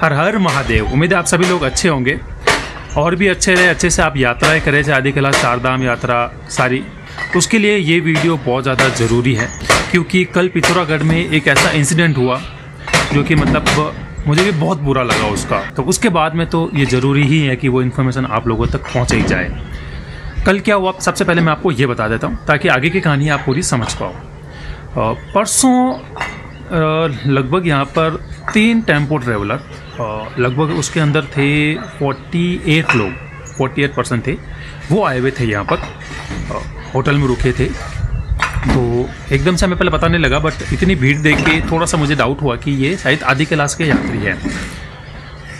हर हर महादेव। उम्मीद है आप सभी लोग अच्छे होंगे। और भी अच्छे रहे, अच्छे से आप यात्राएँ करें चाहे कैलाश चारधाम यात्रा, सारी। उसके लिए ये वीडियो बहुत ज़्यादा ज़रूरी है, क्योंकि कल पिथौरागढ़ में एक ऐसा इंसिडेंट हुआ, जो कि मतलब मुझे भी बहुत बुरा लगा उसका। तो उसके बाद में तो ये ज़रूरी ही है कि वो इन्फॉर्मेशन आप लोगों तक पहुँच ही जाए। कल क्या हुआ? सबसे पहले मैं आपको ये बता देता हूँ, ताकि आगे की कहानी आप पूरी समझ पाओ। परसों लगभग यहाँ पर तीन टेंपो ट्रेवलर लगभग उसके अंदर थे 48 लोग 48 परसेंट थे। वो आए हुए थे यहाँ पर होटल में रुके थे। तो एकदम से हमें पहले पता नहीं लगा बट इतनी भीड़ देख के थोड़ा सा मुझे डाउट हुआ कि ये शायद आदि कैलाश के यात्री हैं।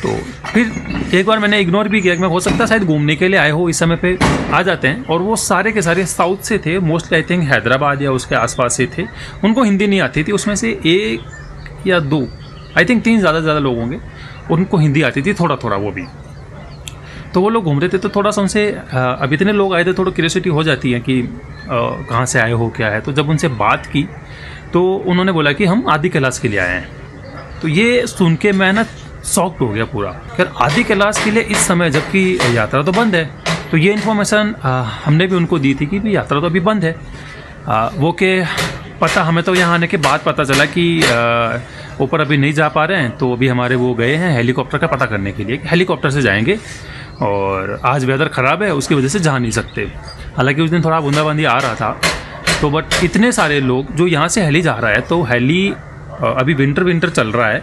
तो फिर एक बार मैंने इग्नोर भी किया कि मैं हो सकता है शायद घूमने के लिए आए हो, इस समय पे आ जाते हैं। और वो सारे के सारे साउथ से थे मोस्टली आई थिंक हैदराबाद या उसके आसपास से थे। उनको हिंदी नहीं आती थी, उसमें से एक या दो आई थिंक तीन ज़्यादा से ज़्यादा लोग होंगे, उनको हिंदी आती थी थोड़ा थोड़ा वो भी। तो वो लोग घूम रहे थे तो थोड़ा सा उनसे अब इतने लोग आए थे, थोड़ा क्यूरियोसिटी हो जाती है कि कहाँ से आए हो, क्या है। तो जब उनसे बात की तो उन्होंने बोला कि हम आदि कैलाश के लिए आए हैं। तो ये सुन के मैं ना शॉक्ड हो गया पूरा। यार आदि कैलाश के लिए इस समय जबकि यात्रा तो बंद है तो ये इन्फॉर्मेशन हमने भी उनको दी थी कि यात्रा तो अभी बंद है। आ, वो के पता हमें तो यहाँ आने के बाद पता चला कि ऊपर अभी नहीं जा पा रहे हैं तो अभी हमारे वो गए हैं हेलीकॉप्टर का पता करने के लिए हेलीकॉप्टर से जाएँगे और आज वेदर ख़राब है उसकी वजह से जा नहीं सकते। हालाँकि उस दिन थोड़ा बूंदाबांदी आ रहा था तो बट इतने सारे लोग जो यहाँ से हेली जा रहा है तो हेली अभी विंटर विंटर चल रहा है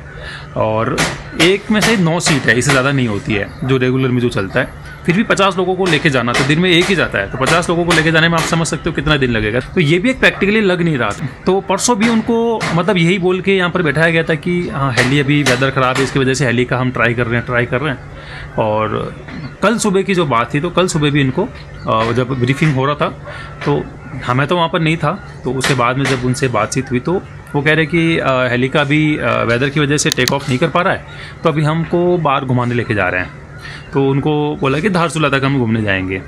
और एक में से नौ सीट है, इससे ज़्यादा नहीं होती है, जो रेगुलर में जो चलता है। फिर भी पचास लोगों को लेके जाना तो दिन में एक ही जाता है तो पचास लोगों को लेके जाने में आप समझ सकते हो कितना दिन लगेगा। तो ये भी एक प्रैक्टिकली लग नहीं रहा था। तो परसों भी उनको मतलब यही बोल के यहाँ पर बैठाया गया था कि हाँ हेली अभी वेदर ख़राब है, इसकी वजह से हेली का हम ट्राई कर रहे हैं ट्राई कर रहे हैं। और कल सुबह की जो बात थी तो कल सुबह भी इनको जब ब्रीफिंग हो रहा था तो हमें तो वहाँ पर नहीं था तो उसके बाद में जब उनसे बातचीत हुई तो वो कह रहे कि हेली का भी वेदर की वजह से टेक ऑफ़ नहीं कर पा रहा है तो अभी हमको बाहर घुमाने लेके जा रहे हैं। तो उनको बोला कि धारचूला तक हम घूमने जाएँगे।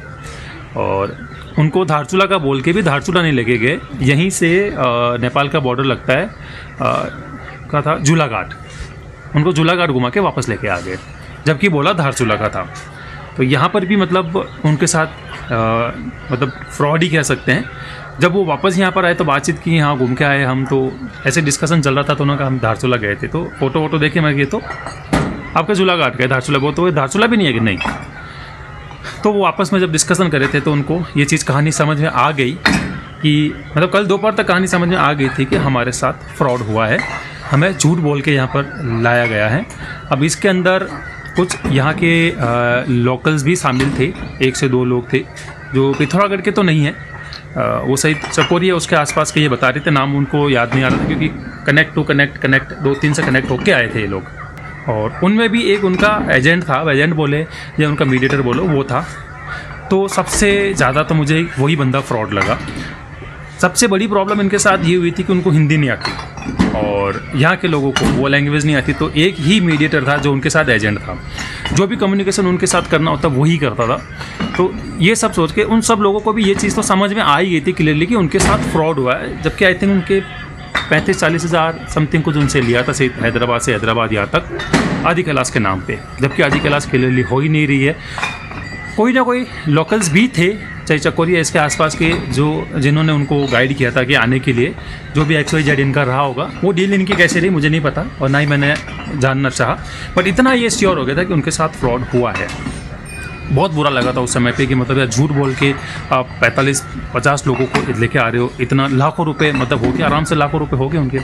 और उनको धारचूला का बोल के भी धारचूला नहीं लेके गए। यहीं से नेपाल का बॉर्डर लगता है का था? झूलाघाट। उनको झूलाघाट घुमा के वापस लेके आ गए। जबकि बोला धारचूला का था। तो यहाँ पर भी मतलब उनके साथ अ, मतलब फ्रॉड ही कह सकते हैं। जब वो वापस यहाँ पर आए तो बातचीत की हाँ घूम के आए हम तो। ऐसे डिस्कशन चल रहा था तो उन्होंने हम धारचूला गए थे। तो फ़ोटो वोटो देखे मैं ये तो आपका झूला घाट गए धारचूला वो तो धारचूला भी नहीं है कि नहीं? तो वो आपस में जब डिस्कशन कर रहे थे तो उनको ये चीज़ कहानी समझ में आ गई कि मतलब कल दोपहर तक कहानी समझ में आ गई थी कि हमारे साथ फ्रॉड हुआ है, हमें झूठ बोल के यहाँ पर लाया गया है। अब इसके अंदर कुछ यहाँ के लोकल्स भी शामिल थे, एक से दो लोग थे, जो पिथौरागढ़ के तो नहीं हैं वो सही चकोरी है उसके आसपास के ये बता रहे थे, नाम उनको याद नहीं आ रहा था क्योंकि कनेक्ट टू कनेक्ट कनेक्ट दो तीन से कनेक्ट होके आए थे ये लोग। और उनमें भी एक उनका एजेंट था एजेंट बोले, या उनका मीडिएटर बोलो, वो था। तो सबसे ज़्यादा तो मुझे वही बंदा फ्रॉड लगा। सबसे बड़ी प्रॉब्लम इनके साथ ये हुई थी कि उनको हिंदी नहीं आती। और यहाँ के लोगों को वो लैंग्वेज नहीं आती तो एक ही मीडिएटर था जो उनके साथ एजेंट था। जो भी कम्युनिकेशन उनके साथ करना होता, वही करता था। तो ये सब सोच के उन सब लोगों को भी ये चीज़ तो समझ में आ ही गई थी क्लियरली कि उनके साथ फ्रॉड हुआ है। जबकि आई थिंक उनके पैंतीस, चालीस हज़ार समथिंग कुछ उनसे लिया था से हैदराबाद से हैदराबाद यहाँ तक आदि कैलाश के नाम पे। जबकि आदि कैलाश क्लियरली हो ही नहीं रही है। कोई ना कोई लोकल्स भी थे चाहे चकोरिया इसके आसपास के जो, जिन्होंने उनको गाइड किया था कि आने के लिए, जो भी एक्स वाई जेड इनका रहा होगा, वो डील इनकी कैसे रही, मुझे नहीं पता, और ना ही मैंने जानना चाहा। बट इतना ये श्योर हो गया था कि उनके साथ फ्रॉड हुआ है। बहुत बुरा लगा था उस समय पे कि मतलब यार झूठ बोल के आप पैंतालीस, पचास लोगों को लेके आ रहे हो, इतना लाखों रुपए मतलब हो गए आराम से लाखों रुपए हो गए उनके।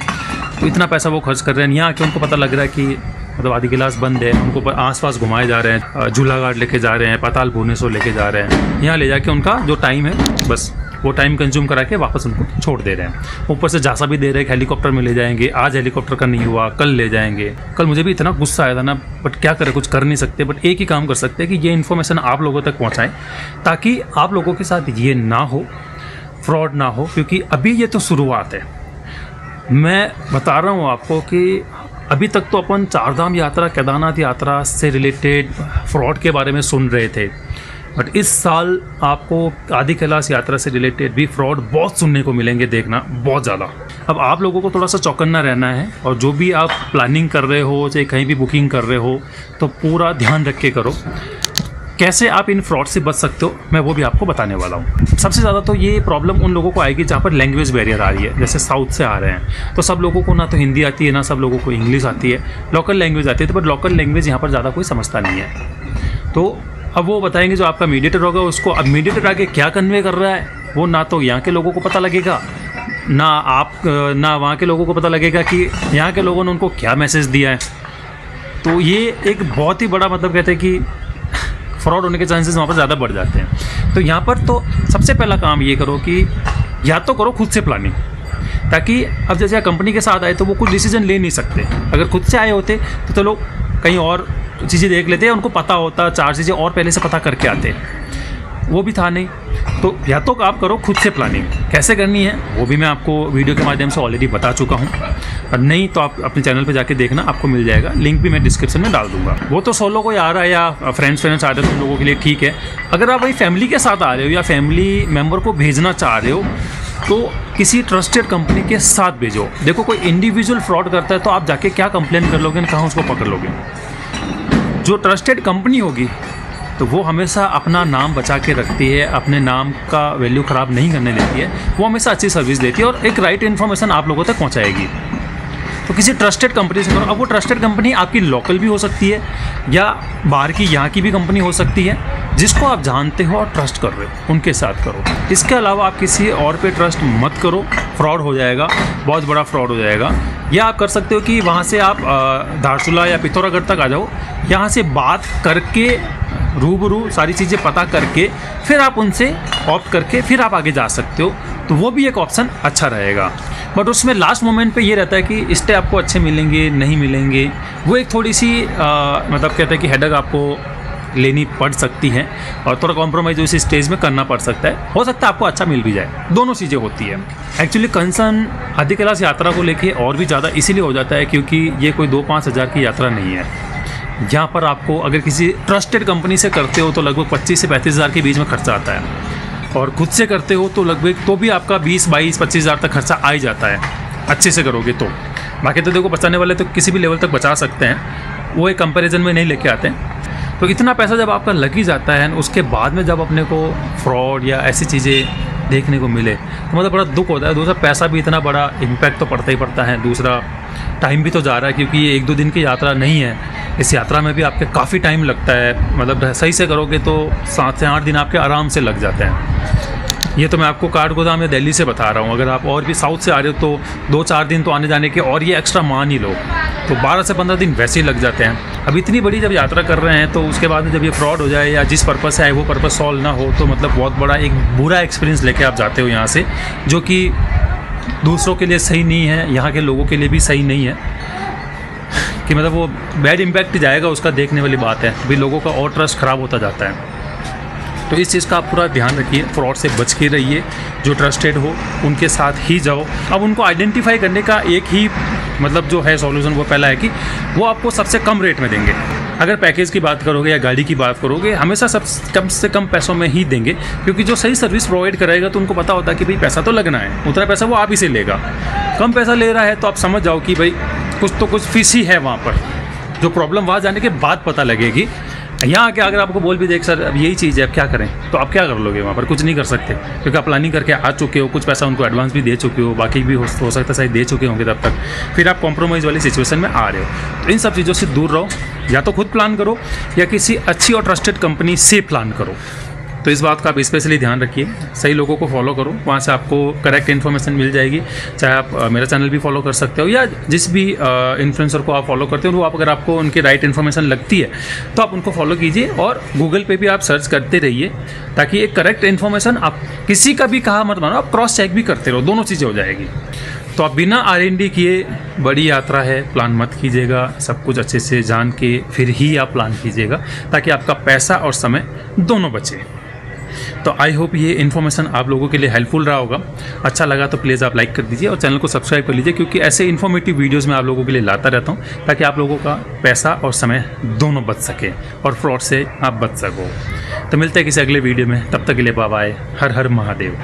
तो इतना पैसा वो खर्च कर रहे हैं, यहाँ आके उनको पता लग रहा है कि मतलब आदि गिलास बंद है, उनको पर आसपास घुमाए जा रहे हैं झूला घाट लेके जा रहे हैं, पाताल भुवनेश्वर लेके जा रहे हैं। यहाँ ले जाके उनका जो टाइम है, बस, वो टाइम कंज्यूम करा के वापस उनको छोड़ दे रहे हैं। ऊपर से झांसा भी दे रहे हैं हेलीकॉप्टर में ले जाएँगे, आज हेलीकॉप्टर का नहीं हुआ, कल ले जाएँगे। कल मुझे भी इतना गुस्सा आया था ना बट क्या करें, कुछ कर नहीं सकते बट एक ही काम कर सकते हैं कि ये इन्फॉर्मेशन आप लोगों तक पहुँचाएँ, ताकि आप लोगों के साथ ये ना हो फ्रॉड ना हो, क्योंकि अभी ये तो शुरुआत है। मैं बता रहा हूँ आपको कि अभी तक तो अपन चारधाम यात्रा, केदारनाथ यात्रा से रिलेटेड फ्रॉड के बारे में सुन रहे थे। बट इस साल आपको आदि कैलाश यात्रा से रिलेटेड भी फ्रॉड बहुत सुनने को मिलेंगे, देखना बहुत ज़्यादा। अब आप लोगों को थोड़ा सा चौकन्ना रहना है और जो भी आप प्लानिंग कर रहे हो, चाहे कहीं भी बुकिंग कर रहे हो तो पूरा ध्यान रख के करो। कैसे आप इन फ्रॉड से बच सकते हो, मैं वो भी आपको बताने वाला हूँ। सबसे ज़्यादा तो ये प्रॉब्लम उन लोगों को आएगी जहाँ पर लैंग्वेज बैरियर आ रही है, जैसे साउथ से आ रहे हैं। तो सब लोगों को ना तो हिंदी आती है, ना सब लोगों को इंग्लिश आती है। लोकल लैंग्वेज आती है तो बट लोकल लैंग्वेज यहाँ पर ज़्यादा कोई समझता नहीं है। तो अब वो बताएँगे जो आपका मीडिएटर होगा, उसको अब मीडिएटर आगे क्या कन्वे कर रहा है, वो ना तो यहाँ के लोगों को पता लगेगा, ना आप, ना वहाँ के लोगों को पता लगेगा कि यहाँ के लोगों ने उनको क्या मैसेज दिया है। तो ये एक बहुत ही बड़ा मतलब कहते हैं कि फ्रॉड होने के चांसेस वहाँ पर ज़्यादा बढ़ जाते हैं। तो यहाँ पर तो सबसे पहला काम ये करो कि या तो करो खुद से प्लानिंग ताकि अब जैसे कंपनी के साथ आए तो वो कुछ डिसीज़न ले नहीं सकते। अगर खुद से आए होते तो चलो तो कहीं और चीज़ें देख लेते हैं उनको पता होता, चार चीज़ें और पहले से पता करके आते। वो भी था नहीं। तो या तो आप करो खुद से प्लानिंग कैसे करनी है, वो भी मैं आपको वीडियो के माध्यम से ऑलरेडी बता चुका हूँ। और नहीं तो आप अपने चैनल पे जाके देखना, आपको मिल जाएगा। लिंक भी मैं डिस्क्रिप्शन में डाल दूँगा। वो तो सोलो कोई आ रहा है या फ्रेंड्स फ्रेंड्स आ रहे हैं तो लोगों के लिए ठीक है। अगर आप वही फैमिली के साथ आ रहे हो या फैमिली मेंबर को भेजना चाह रहे हो तो किसी ट्रस्टेड कंपनी के साथ भेजो। देखो, कोई इंडिविजुअल फ्रॉड करता है तो आप जाके क्या कंप्लेन कर लोगे, कहाँ उसको पकड़ लोगे? जो ट्रस्टेड कंपनी होगी तो वो हमेशा अपना नाम बचा के रखती है, अपने नाम का वैल्यू ख़राब नहीं करने देती है। वो हमेशा अच्छी सर्विस देती है और एक राइट इन्फॉर्मेशन आप लोगों तक पहुँचाएगी। तो किसी ट्रस्टेड कंपनी से करो। अब वो ट्रस्टेड कंपनी आपकी लोकल भी हो सकती है या बाहर की, यहाँ की भी कंपनी हो सकती है, जिसको आप जानते हो और ट्रस्ट कर रहे हो, उनके साथ करो। इसके अलावा आप किसी और पे ट्रस्ट मत करो। फ्रॉड हो जाएगा, बहुत बड़ा फ्रॉड हो जाएगा। या आप कर सकते हो कि वहाँ से आप धारचूला या पिथौरागढ़ तक आ जाओ। यहाँ से बात करके रूबरू सारी चीज़ें पता करके फिर आप उनसे ऑप्ट करके फिर आप आगे जा सकते हो। तो वो भी एक ऑप्शन अच्छा रहेगा। बट उसमें लास्ट मोमेंट पे ये रहता है कि स्टे आपको अच्छे मिलेंगे नहीं मिलेंगे। वो एक थोड़ी सी आ, मतलब कहते हैं कि हेडक आपको लेनी पड़ सकती है और थोड़ा कॉम्प्रोमाइज़ उस स्टेज में करना पड़ सकता है। हो सकता है आपको अच्छा मिल भी जाए। दोनों चीज़ें होती है। एक्चुअली कंसर्न आदि कैलाश यात्रा को लेके और भी ज़्यादा इसीलिए हो जाता है क्योंकि ये कोई दो पाँच हज़ार की यात्रा नहीं है। जहाँ पर आपको अगर किसी ट्रस्टेड कंपनी से करते हो तो लगभग पच्चीस से पैंतीस हज़ार के बीच में खर्चा आता है। और खुद से करते हो तो लगभग तो भी आपका बीस, बाईस, पच्चीस हज़ार तक खर्चा आ ही जाता है। अच्छे से करोगे तो। बाकी तो देखो, बचाने वाले तो किसी भी लेवल तक बचा सकते हैं। वो एक कंपैरिजन में नहीं लेके आते हैं। तो इतना पैसा जब आपका लग ही जाता है, उसके बाद में जब अपने को फ्रॉड या ऐसी चीज़ें देखने को मिले तो मतलब बड़ा दुख होता है। दूसरा, पैसा भी इतना बड़ा इम्पैक्ट तो पड़ता ही पड़ता है। दूसरा टाइम भी तो जा रहा है, क्योंकि ये एक दो दिन की यात्रा नहीं है। इस यात्रा में भी आपके काफ़ी टाइम लगता है। मतलब सही से करोगे तो सात से आठ दिन आपके आराम से लग जाते हैं। ये तो मैं आपको काठ गोदाम या दिल्ली से बता रहा हूँ। अगर आप और भी साउथ से आ रहे हो तो दो चार दिन तो आने जाने के और ये एक्स्ट्रा मान ही लो। तो 12 से 15 दिन वैसे ही लग जाते हैं। अब इतनी बड़ी जब यात्रा कर रहे हैं तो उसके बाद में जब ये फ्रॉड हो जाए या जिस पर्पज़ से आए वो पर्पज़ सॉल्व ना हो तो मतलब बहुत बड़ा एक बुरा एक्सपीरियंस लेके आप जाते हो यहाँ से, जो कि दूसरों के लिए सही नहीं है, यहाँ के लोगों के लिए भी सही नहीं है। कि मतलब वो बैड इम्पैक्ट जाएगा, उसका देखने वाली बात है। भी लोगों का और ट्रस्ट ख़राब होता जाता है। तो इस चीज़ का आप पूरा ध्यान रखिए फ्रॉड से बच के रहिए, जो ट्रस्टेड हो, उनके साथ ही जाओ। अब उनको आइडेंटिफाई करने का एक ही मतलब जो है सॉल्यूशन वो पहला है कि वो आपको सबसे कम रेट में देंगे। अगर पैकेज की बात करोगे या गाड़ी की बात करोगे, हमेशा सब कम से कम पैसों में ही देंगे, क्योंकि जो सही सर्विस प्रोवाइड कराएगा तो उनको पता होता है कि भाई पैसा तो लगना है। उतना पैसा वो आप ही से लेगा। कम पैसा ले रहा है तो आप समझ जाओ कि भाई कुछ तो कुछ फ़ीस ही वहाँ पर। जो प्रॉब्लम वहाँ जाने के बाद पता लगेगी। यहाँ आके अगर आपको बोल भी देख सर अब यही चीज़ है अब क्या करें? तो आप क्या कर लोगे वहाँ पर? कुछ नहीं कर सकते। क्योंकि आप प्लानिंग करके आ चुके हो कुछ पैसा उनको एडवांस भी दे चुके हो बाकी भी हो, हो सकता है शायद दे चुके होंगे तब तक। फिर आप कॉम्प्रोमाइज़ वाली सिचुएशन में आ रहे हो। तो इन सब चीज़ों से दूर रहो। या तो खुद प्लान करो या किसी अच्छी और ट्रस्टेड कंपनी से प्लान करो। तो इस बात का आप स्पेशली ध्यान रखिए। सही लोगों को फॉलो करो। वहाँ से आपको करेक्ट इन्फॉर्मेशन मिल जाएगी। चाहे आप मेरा चैनल भी फॉलो कर सकते हो या जिस भी इन्फ्लुएंसर को आप फॉलो करते हो, वो आप, अगर आपको उनकी राइट इन्फॉर्मेशन लगती है तो आप उनको फॉलो कीजिए और गूगल पे भी आप सर्च करते रहिए ताकि एक करेक्ट इन्फॉर्मेशन आप किसी का भी कहा मत मानो, आप क्रॉस चेक भी करते रहो। दोनों चीज़ें हो जाएगी। तो आप बिना आर किए बड़ी यात्रा है। प्लान मत कीजिएगा। सब कुछ अच्छे से जान के फिर ही आप प्लान कीजिएगा ताकि आपका पैसा और समय दोनों बचे। तो आई होप ये इन्फॉर्मेशन आप लोगों के लिए हेल्पफुल रहा होगा। अच्छा लगा तो प्लीज़ आप लाइक कर दीजिए और चैनल को सब्सक्राइब कर लीजिए, क्योंकि ऐसे इन्फॉर्मेटिव वीडियोज़ मैं आप लोगों के लिए लाता रहता हूँ, ताकि आप लोगों का पैसा और समय दोनों बच सके और फ्रॉड से आप बच सको। तो मिलते हैं किसी अगले वीडियो में, तब तक के लिए बाबा हर हर महादेव।